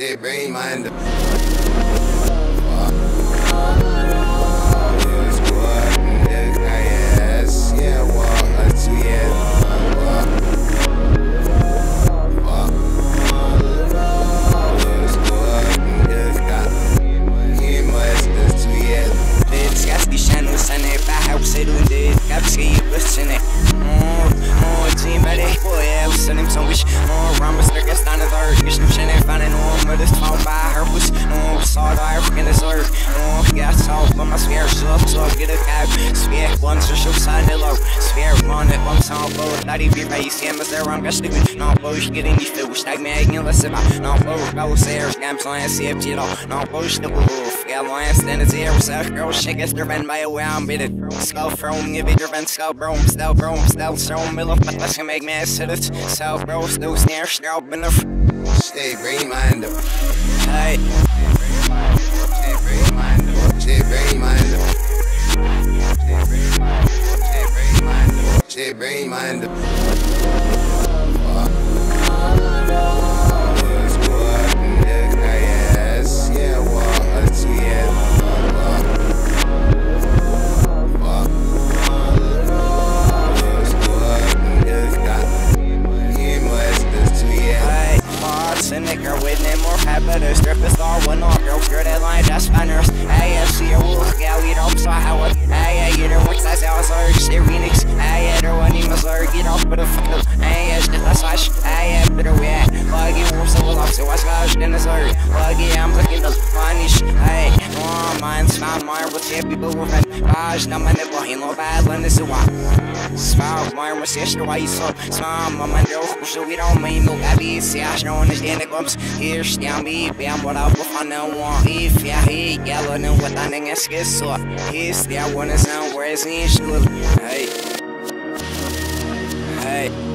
shit, bring mine sinning som vi Noen rammer stykker steiner der Ikke som kjenner fanen noen med det små bærer Hos noen sa der, fucking det sør Noen fikk jeg sa på meg smer Så så ikke det kæv mind. Dari bir reisiyem seram gastig No boş girin işte uçtak megin lesiba No boş go ser scam plan sip tiro No boş the wolf. Yeah one stand is here so girl shake is driven by a way. I'm bit it. Skull from give it driven skull bro. Still bro still so middle but let's make me sit it So bro still snare snare in the Stay brain mind Hey With name more habit strip is all one off girl skirt that line that's spanners AFC or wolf yeah we don't saw how it so in this earth buggy I'm looking the funnish hey oh mine smile mine with yeah people with it gosh now my nipple ain't no bad when this is why smile mine with sister. Why you so smile my mama? No so we don't mean no gabi se acham onde tem negócios este é a mim bem moral vou falar não if yeah he yellow não vou dar nem esqueço este é a one is not where is in hey. Hey